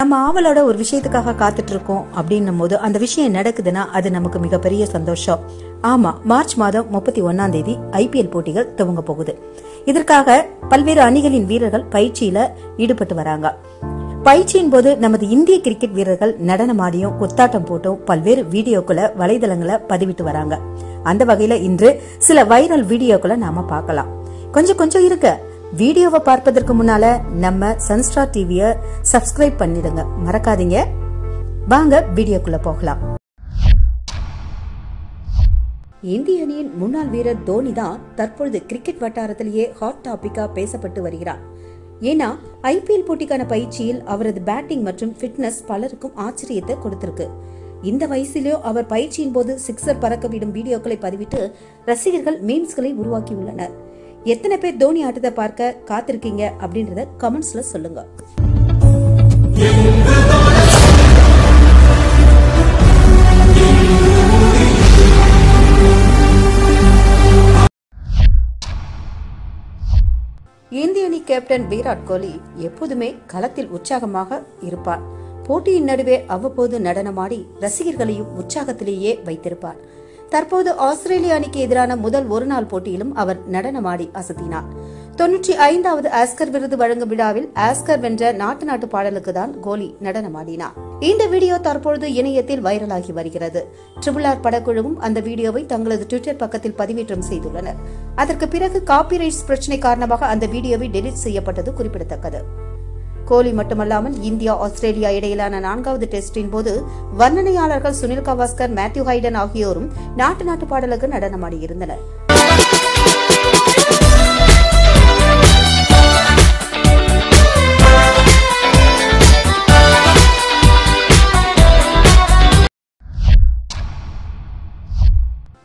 நம்ம ஆவலோட ஒரு விஷயத்துக்காக காத்துட்டு இருக்கோம் அப்படின்னும் போது அந்த விஷயம் நடக்குதுன்னா அது நமக்கு மிகப்பெரிய சந்தோஷம். ஆமா மார்ச் மாதம் முப்பத்தி ஒன்னாம் தேதி ஐபிஎல் போட்டிகள் துவங்க போகுது. இதற்காக பல்வேறு அணிகளின் வீரர்கள் பயிற்சியில ஈடுபட்டு வராங்க. பயிற்சியின் போது நமது இந்திய கிரிக்கெட் வீரர்கள் நடனமாடியும் குத்தாட்டம் போட்டும் பல்வேறு வீடியோக்களை வலைதளங்களை பதிவிட்டு வராங்க. அந்த வகையில இன்று சில வைரல் வீடியோக்களை நாம பார்க்கலாம். கொஞ்சம் கொஞ்சம் இருக்க. வீடியோவை பார்ப்பதற்கு முன்னால நம்ம சன்ஸ்டார் டிவிய சப்ஸ்கிரைப் பண்ணிடுங்க. மறக்காதீங்க. வாங்க வீடியோக்குள்ள போகலாம். இந்திய அணியின் முன்னாள் வீரர் தோனி தான் தற்பொழுது கிரிக்கெட் வட்டாரத்திலேயே ஹாட் டாபிக்கா பேசப்பட்டு வருகிறார். ஏன்னா ஐபிஎல் போட்டிக்கான பயிற்சியில் அவரது பேட்டிங் மற்றும் ஃபிட்னஸ் பலருக்கும் ஆச்சரியத்தை கொடுத்திருக்கு. இந்த வயசிலோ அவர் பயிற்சியின் போது சிக்ஸர் பறக்க விடும் வீடியோக்களை பதிவிட்டு ரசிகர்கள் மீம்ஸ்களை உருவாக்கியுள்ளனர். எத்தனை பேர் தோனி ஆட்டத்தை பார்க்க காத்திருக்கீங்க அப்படின்றத கமெண்ட்ஸ்ல சொல்லுங்க. இந்திய அணி கேப்டன் விராட் கோலி எப்போதுமே களத்தில் உற்சாகமாக இருப்பார். போட்டியின் நடுவே அவ்வப்போது நடனமாடி ரசிகர்களையும் உற்சாகத்திலேயே வைத்திருப்பார். தற்போது ஆஸ்திரேலிய அணிக்கு எதிரான முதல் ஒருநாள் போட்டியிலும் அவர் நடனமாடி அசத்தினார். தொன்னூற்றி ஐந்தாவது ஆஸ்கர் விருது வழங்கும் விழாவில் ஆஸ்கர் வென்ற நாட்டு நாட்டு பாடலுக்கு தான் கோலி நடனமாடினார். இந்த வீடியோ தற்பொழுது இணையத்தில் வைரலாகி வருகிறது. ட்ரிபிள் ஆர் படக்குழுவும் அந்த வீடியோவை தங்களது ட்விட்டர் பக்கத்தில் பதிவேற்றம் செய்துள்ளனர். அதற்கு பிறகு காப்பிரைட்ஸ் பிரச்சினை காரணமாக அந்த வீடியோவை டெலிட் செய்யப்பட்டது குறிப்பிடத்தக்கது. கோலி மட்டுமல்லாமல் இந்தியா ஆஸ்திரேலியா இடையிலான நான்காவது டெஸ்டின் போது வர்ணனையாளர்கள் சுனில் கவாஸ்கர் மேத்யூ ஹைடன் ஆகியோரும் நாட்டு நாட்டு பாடலுக்கு நடனமாடியிருந்தனர்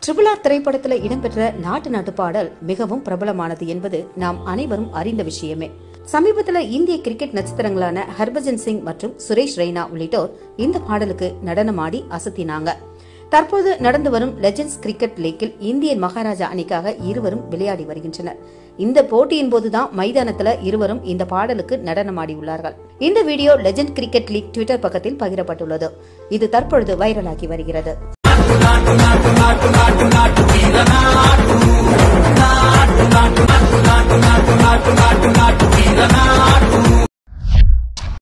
ட்ரிபிள் ஆர் திரைப்படத்தில் இடம்பெற்ற நாட்டு நாட்டு பாடல் மிகவும் பிரபலமானது என்பது நாம் அனைவரும் அறிந்த விஷயமே. சமீபத்தில் இந்திய கிரிக்கெட் நட்சத்திரங்களான ஹர்பஜன் சிங் மற்றும் சுரேஷ் ரெய்னா உள்ளிட்டோர் இந்த பாடலுக்கு நடனமாடி அசத்தினாங்க. தற்போது நடந்து வரும் லெஜெண்ட்ஸ் கிரிக்கெட் லீக்கில் இந்தியன் மகாராஜா அணிக்காக இருவரும் விளையாடி வருகின்றனர். இந்த போட்டியின் போதுதான் மைதானத்துல இருவரும் இந்த பாடலுக்கு நடனமாடி உள்ளார்கள். இந்த video legend cricket league twitter பக்கத்தில் பகிரப்பட்டுள்ளது. இது தற்பொழுது வைரலாகி வருகிறது.